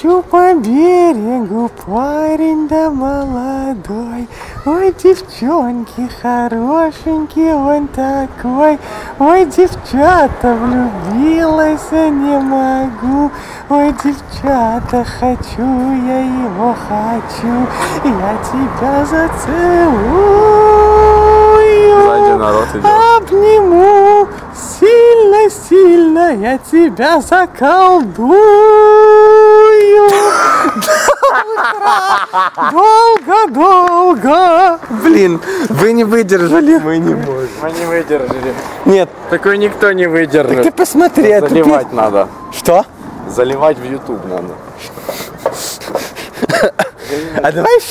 Хочу по берегу парень да молодой. Ой, девчонки хорошенький он такой. Ой, девчата, влюбилась а не могу. Ой, девчата, хочу я его хочу. Я тебя зацелую. Сзади народ идет. Обниму сильно-сильно, я тебя заколдую. Долго-долго. Блин, вы не выдержали. Мы не можем. Мы не выдержали. Нет, Такой никто не выдержит. ты посмотри, это Заливать надо. пи- Что? Заливать в YouTube надо. А давай еще